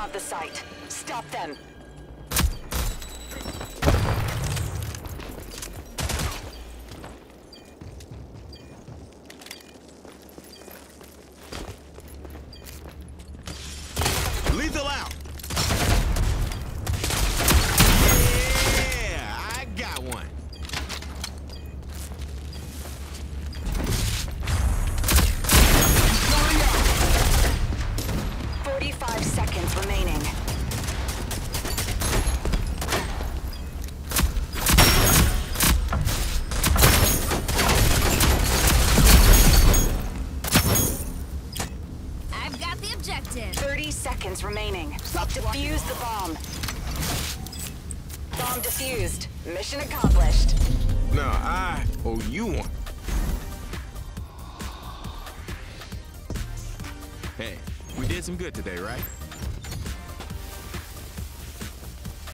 of the site. Stop them. Lethal out! Objective. 30 seconds remaining. Defuse the bomb. Bomb defused. Mission accomplished. No, I owe you one. Hey, we did some good today, right?